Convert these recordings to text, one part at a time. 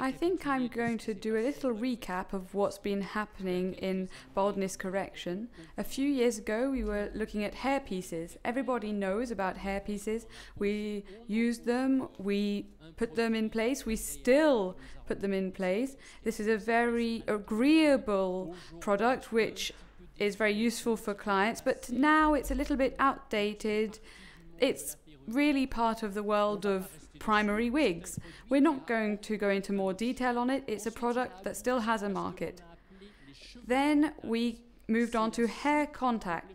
I think I'm going to do a little recap of what's been happening in baldness correction. A few years ago, we were looking at hair pieces. Everybody knows about hair pieces. We use them, we put them in place, we still put them in place. This is a very agreeable product which is very useful for clients, but now it's a little bit outdated. It's really part of the world of primary wigs. We're not going to go into more detail on it. It's a product that still has a market. Then we moved on to hair contact.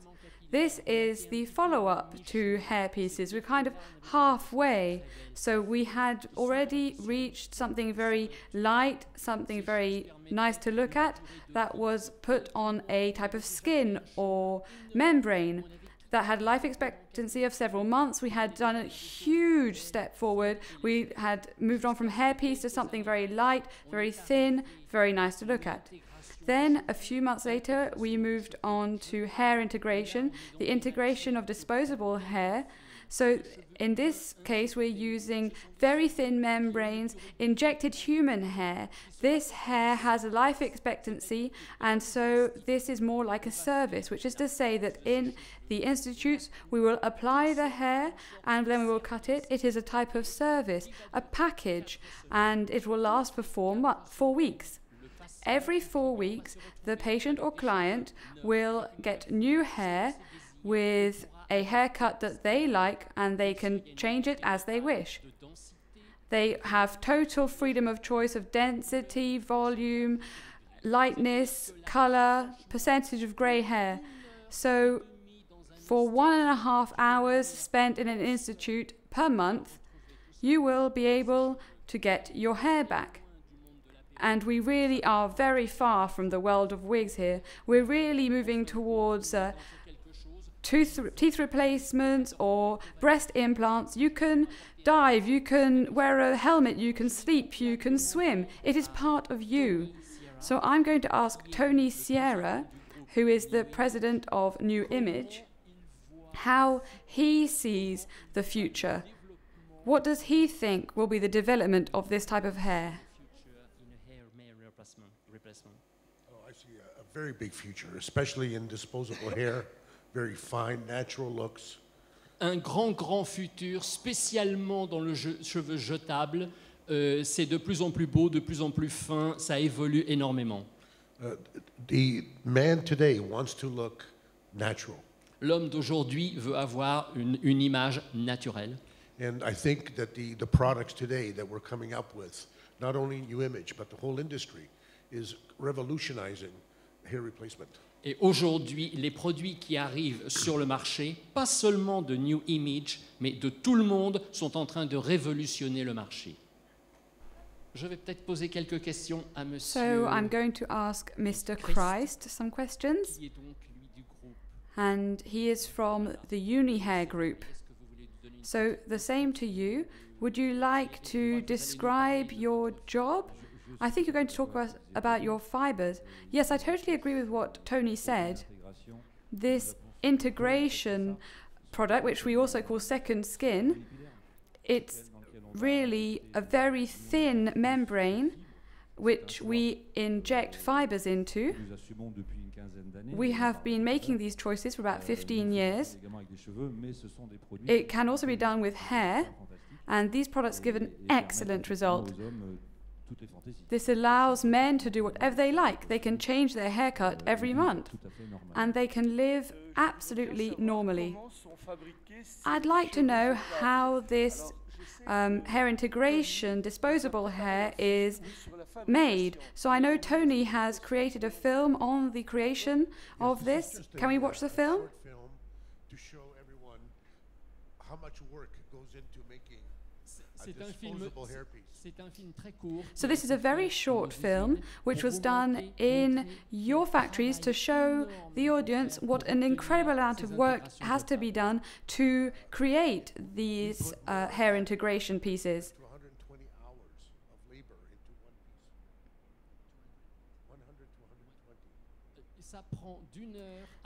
This is the follow up to hair pieces. We're kind of halfway. So we had already reached something very light, something very nice to look at, that was put on a type of skin or membrane that had life expectancy of several months. We had done a huge step forward. We had moved on from hairpiece to something very light, very thin, very nice to look at. Then, a few months later, we moved on to hair integration, the integration of disposable hair so in this case, we're using very thin membranes, injected human hair. This hair has a life expectancy, and so this is more like a service, which is to say that in the institutes, we will apply the hair and then we will cut it. It is a type of service, a package, and it will last for four, four weeks. Every four weeks, the patient or client will get new hair with a haircut that they like and they can change it as they wish. They have total freedom of choice of density, volume, lightness, color, percentage of grey hair. So, for one and a half hours spent in an institute per month, you will be able to get your hair back. And we really are very far from the world of wigs here. We're really moving towards uh, tooth, teeth replacements or breast implants. You can dive, you can wear a helmet, you can sleep, you can swim. It is part of you. So I'm going to ask Tony Sciara, who is the president of New Image, how he sees the future. What does he think will be the development of this type of hair? Oh, I see a, a very big future, especially in disposable hair very fine, natural looks. Un grand, grand futur, spécialement dans le cheveu jetable. Euh, c'est de plus en plus beau, de plus en plus fin, ça évolue énormément. Uh, the man today wants to look natural. L'homme d'aujourd'hui veut avoir une, une, image naturelle. And I think that the, the products today that we're coming up with, not only New Image, but the whole industry, is revolutionizing hair replacement. Et aujourd'hui, les produits qui arrivent sur le marché, pas seulement de New Image, mais de tout le monde, sont en train de révolutionner le marché. Je vais peut-être poser quelques questions à monsieur. So I'm going to ask Mr. Christ some questions. And he is from the Unihair group. So the same to you. Would you like to describe your job? I think you're going to talk about, about your fibers. Yes, I totally agree with what Tony said. This integration product, which we also call second skin, it's really a very thin membrane which we inject fibers into. We have been making these choices for about 15 years. It can also be done with hair, and these products give an excellent result. This allows men to do whatever they like. They can change their haircut every month and they can live absolutely normally. I'd like to know how this um, hair integration, disposable hair, is made. So I know Tony has created a film on the creation of this. Can we watch the film? To show everyone how much work goes into making a disposable hairpiece. So this is a very short film which was done in your factories to show the audience what an incredible amount of work has to be done to create these uh, hair integration pieces.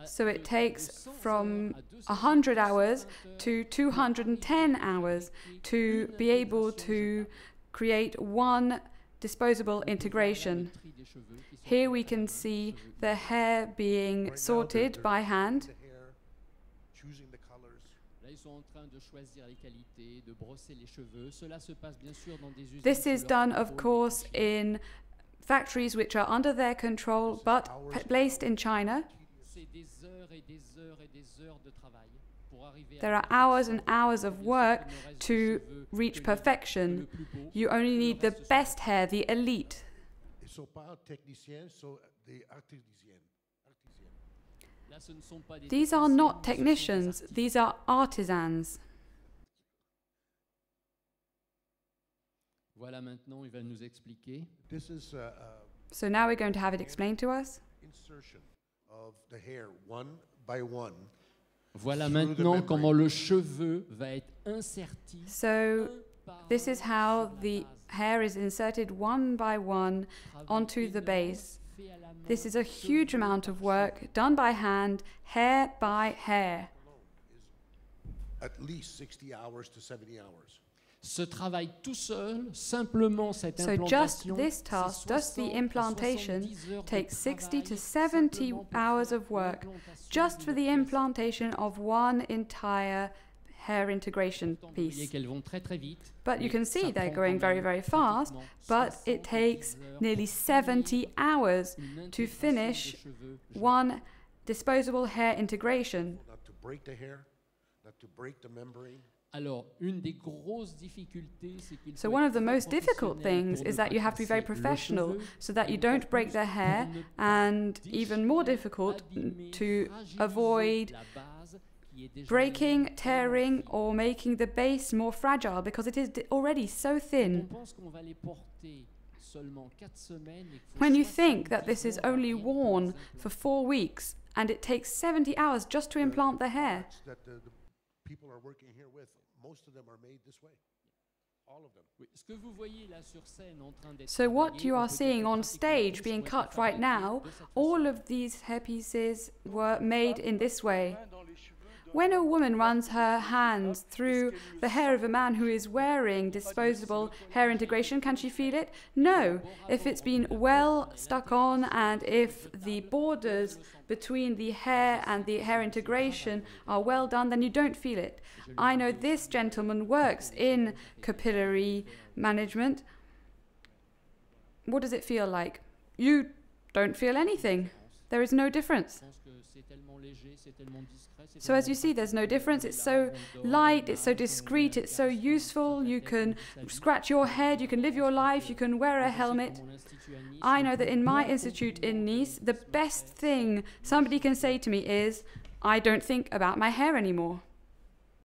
So it takes from 100 hours to 210 hours to be able to create one disposable integration. Here we can see the hair being sorted by hand. the hair, choosing the colors. Là, ils sont en train de choisir les qualités, de brosser les cheveux. Cela se passe bien sûr dans des usines. This is done, of course, in factories which are under their control but placed in China. C'est des heures et des heures et des heures de travail pour arriver There are hours and hours of work qu'il ne reste to reach perfection. le plus beau. You only need the best hair, the elite. Ils sont pas techniciens, sont des artisans. artisans. Là, ce ne sont pas des These are not ce sont des technicians, these are artisans. Voilà maintenant, il va nous expliquer. This is uh, uh, So now we're going to have it explained to us. insertion of the hair one by one. Voilà maintenant comment le cheveu va être inserti. So this is how the hair is inserted one by one onto the base. fait à la main, This is a huge amount of work done by hand, hair by hair. At least 60 hours to 70 hours. Ce travail tout seul, simplement cette So just this task, just the implantation, 70 takes 60 to 70 hours of work just for the implantation of one entire hair integration Pourtant, vous voyez piece. qu'elles vont très très vite. But you can see they're prend going very, very fast, but it takes nearly 70 hours to finish one disposable hair integration. Not to break the hair, not to break the membrane. Alors, une des grosses difficultés, c'est qu'il So one of the most difficult things is that you have to be very professional so that you don't break plus the hair pour ne pas and even more difficult to avoid la base qui est déjà breaking, tearing, or making the base more fragile because it is already so thin. On pense qu'on va les porter seulement quatre semaines et qu'il faut When you think that this is only worn for four weeks and it takes 70 hours just to implant the hair, people are working here with, most of them are made this way. All of them. Oui, ce que vous voyez là sur scène en train d'être So what you are seeing on stage being cut right now, de cette façon. all of these hairpieces were made in this way. When a woman runs her hands through the hair of a man who is wearing disposable hair integration, can she feel it? No. If it's been well stuck on and if the borders between the hair and the hair integration are well done, then you don't feel it. I know this gentleman works in capillary management. What does it feel like? You don't feel anything. There is no difference. Je pense que c'est tellement léger, c'est tellement discret, c'est So as you see, there's no difference. It's so light, it's so discreet, it's so useful. You can scratch your head, you can live your life, you can wear a Je sais qu'à helmet. mon institut à Nice, I know that in my institute in Nice, the best thing somebody can say to me is, I don't think about my hair anymore.